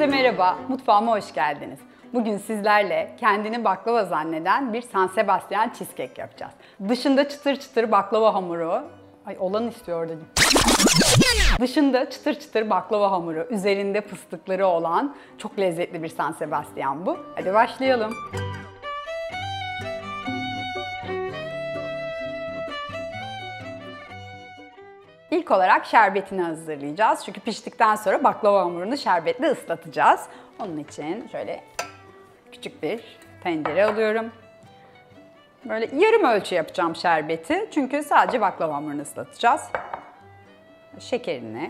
Herkese merhaba, mutfağıma hoş geldiniz. Bugün sizlerle kendini baklava zanneden bir San Sebastian cheesecake yapacağız. Dışında çıtır çıtır baklava hamuru, ay olan istiyordu. Dışında çıtır çıtır baklava hamuru, üzerinde fıstıkları olan çok lezzetli bir San Sebastian bu. Hadi başlayalım. İlk olarak şerbetini hazırlayacağız. Çünkü piştikten sonra baklava hamurunu şerbetle ıslatacağız. Onun için şöyle küçük bir tencere alıyorum. Böyle yarım ölçü yapacağım şerbeti. Çünkü sadece baklava hamurunu ıslatacağız. Şekerini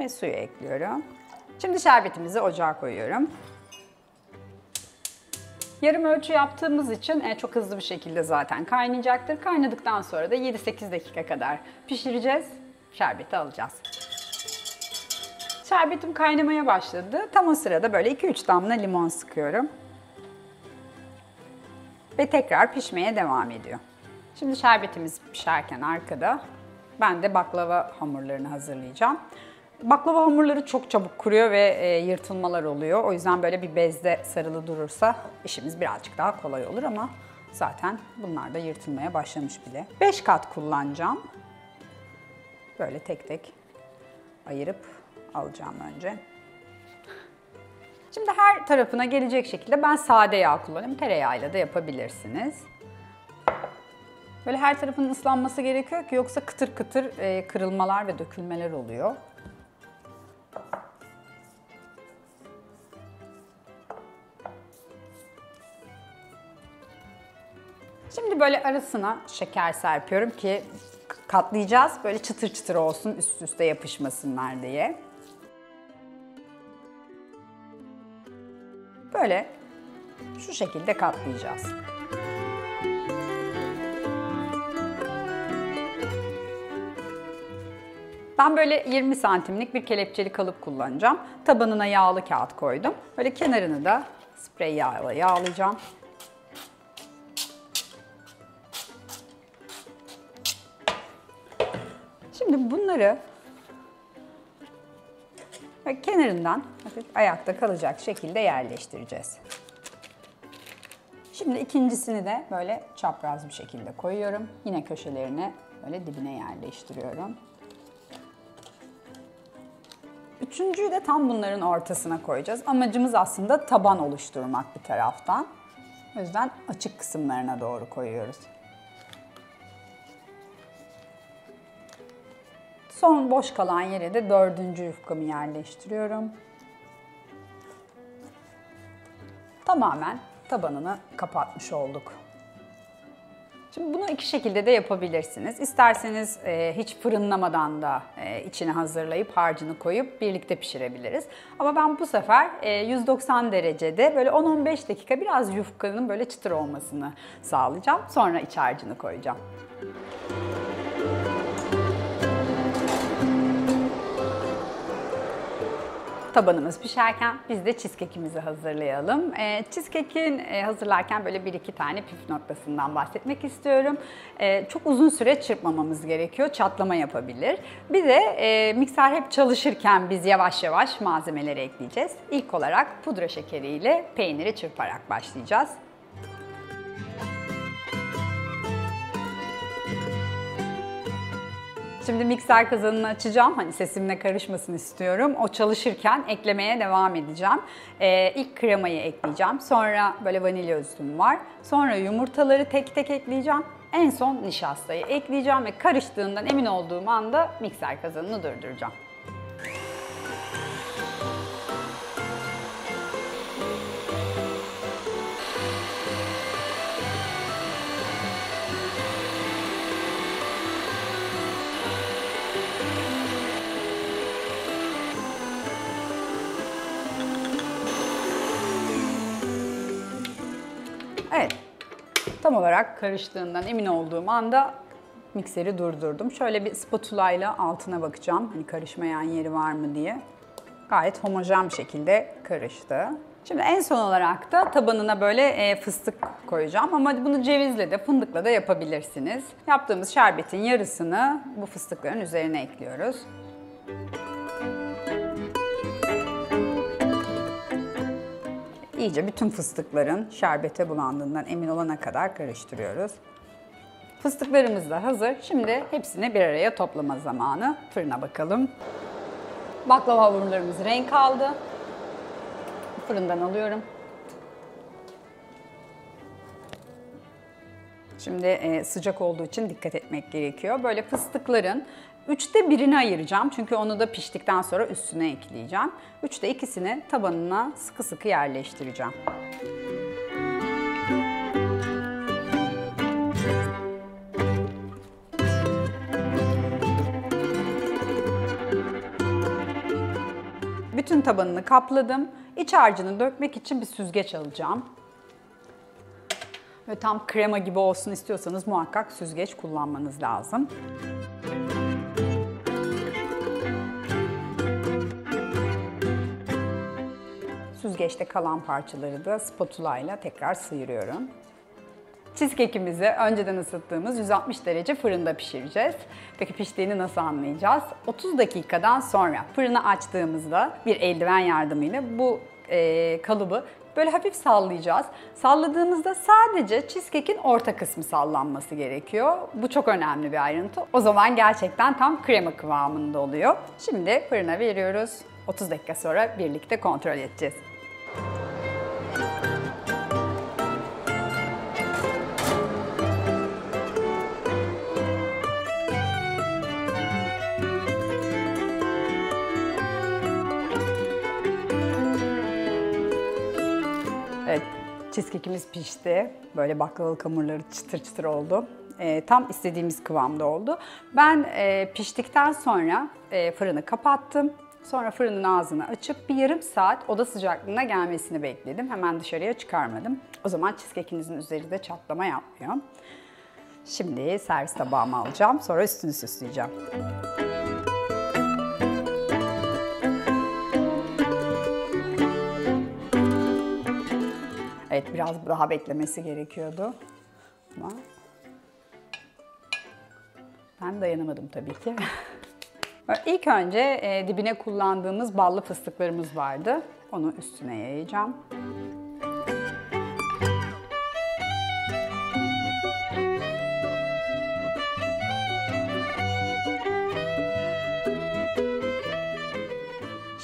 ve suyu ekliyorum. Şimdi şerbetimizi ocağa koyuyorum. Yarım ölçü yaptığımız için e, çok hızlı bir şekilde zaten kaynayacaktır. Kaynadıktan sonra da 7-8 dakika kadar pişireceğiz. Şerbeti alacağız. Şerbetim kaynamaya başladı. Tam o sırada böyle 2-3 damla limon sıkıyorum. Ve tekrar pişmeye devam ediyor. Şimdi şerbetimiz pişerken arkada ben de baklava hamurlarını hazırlayacağım. Baklava hamurları çok çabuk kuruyor ve e, yırtılmalar oluyor. O yüzden böyle bir bezde sarılı durursa işimiz birazcık daha kolay olur ama zaten bunlar da yırtılmaya başlamış bile. 5 kat kullanacağım. Böyle tek tek ayırıp alacağım önce. Şimdi her tarafına gelecek şekilde ben sade yağ kullanıyorum. Tereyağıyla da yapabilirsiniz. Böyle her tarafının ıslanması gerekiyor ki yoksa kıtır kıtır e, kırılmalar ve dökülmeler oluyor. Böyle arasına şeker serpiyorum ki katlayacağız. Böyle çıtır çıtır olsun üst üste yapışmasınlar diye. Böyle şu şekilde katlayacağız. Ben böyle 20 santimlik bir kelepçeli kalıp kullanacağım. Tabanına yağlı kağıt koydum. Böyle kenarını da sprey yağla yağlayacağım. Şimdi bunları kenarından ayakta kalacak şekilde yerleştireceğiz. Şimdi ikincisini de böyle çapraz bir şekilde koyuyorum. Yine köşelerine böyle dibine yerleştiriyorum. Üçüncüyü de tam bunların ortasına koyacağız. Amacımız aslında taban oluşturmak bir taraftan. O yüzden açık kısımlarına doğru koyuyoruz. Son boş kalan yere de dördüncü yufkamı yerleştiriyorum. Tamamen tabanını kapatmış olduk. Şimdi bunu iki şekilde de yapabilirsiniz. İsterseniz e, hiç fırınlamadan da e, içine hazırlayıp harcını koyup birlikte pişirebiliriz. Ama ben bu sefer e, 190 derecede böyle 10-15 dakika biraz yufkanın böyle çıtır olmasını sağlayacağım. Sonra iç harcını koyacağım. Tabanımız pişerken biz de cheesecake'imizi hazırlayalım. E, cheesecake'in e, hazırlarken böyle bir iki tane püf noktasından bahsetmek istiyorum. E, çok uzun süre çırpmamamız gerekiyor. Çatlama yapabilir. Bir de e, mikser hep çalışırken biz yavaş yavaş malzemeleri ekleyeceğiz. İlk olarak pudra şekeriyle peyniri çırparak başlayacağız. Şimdi mikser kazanını açacağım. Hani sesimle karışmasın istiyorum. O çalışırken eklemeye devam edeceğim. Ee, ilk kremayı ekleyeceğim. Sonra böyle vanilya üzüm var. Sonra yumurtaları tek tek ekleyeceğim. En son nişastayı ekleyeceğim ve karıştığından emin olduğum anda mikser kazanını durduracağım. Tam olarak karıştığından emin olduğum anda mikseri durdurdum. Şöyle bir spatula ile altına bakacağım. Hani karışmayan yeri var mı diye. Gayet homojen bir şekilde karıştı. Şimdi en son olarak da tabanına böyle e, fıstık koyacağım ama bunu cevizle de fındıkla da yapabilirsiniz. Yaptığımız şerbetin yarısını bu fıstıkların üzerine ekliyoruz. İyice bütün fıstıkların şerbete bulandığından emin olana kadar karıştırıyoruz. Fıstıklarımız da hazır. Şimdi hepsini bir araya toplama zamanı. Fırına bakalım. Baklava hamurlarımız renk aldı. Fırından alıyorum. Şimdi e, sıcak olduğu için dikkat etmek gerekiyor. Böyle fıstıkların üçte birini ayıracağım. Çünkü onu da piştikten sonra üstüne ekleyeceğim. Üçte ikisini tabanına sıkı sıkı yerleştireceğim. Bütün tabanını kapladım. İç harcını dökmek için bir süzgeç alacağım. Ve tam krema gibi olsun istiyorsanız muhakkak süzgeç kullanmanız lazım. Süzgeçte kalan parçaları da spatula ile tekrar sıyırıyorum. Cheesecake'imizi önceden ısıttığımız 160 derece fırında pişireceğiz. Peki piştiğini nasıl anlayacağız? 30 dakikadan sonra fırını açtığımızda bir eldiven yardımıyla bu e, kalıbı böyle hafif sallayacağız. Salladığımızda sadece cheesecake'in orta kısmı sallanması gerekiyor. Bu çok önemli bir ayrıntı. O zaman gerçekten tam krema kıvamında oluyor. Şimdi fırına veriyoruz. 30 dakika sonra birlikte kontrol edeceğiz. Cheesecake'imiz pişti. Böyle baklavalık hamurları çıtır çıtır oldu. Ee, tam istediğimiz kıvamda oldu. Ben e, piştikten sonra e, fırını kapattım. Sonra fırının ağzını açıp bir yarım saat oda sıcaklığına gelmesini bekledim. Hemen dışarıya çıkarmadım. O zaman cheesecake'inizin üzeri de çatlama yapmıyor. Şimdi servis tabağıma alacağım. Sonra üstünü süsleyeceğim. Evet biraz daha beklemesi gerekiyordu. Ama ben dayanamadım tabii ki. İlk önce e, dibine kullandığımız ballı fıstıklarımız vardı. Onu üstüne yayacağım.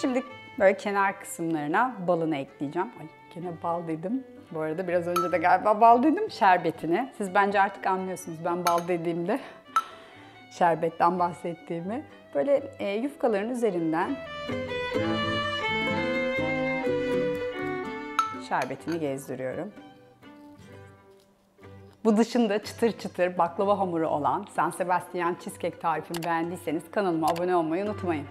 Şimdi böyle kenar kısımlarına balını ekleyeceğim. Ay gene bal dedim. Bu arada biraz önce de galiba bal dedim şerbetini. Siz bence artık anlıyorsunuz ben bal dediğimde şerbetten bahsettiğimi. Böyle e, yufkaların üzerinden şerbetini gezdiriyorum. Bu dışında çıtır çıtır baklava hamuru olan San Sebastian Cheesecake tarifimi beğendiyseniz kanalıma abone olmayı unutmayın.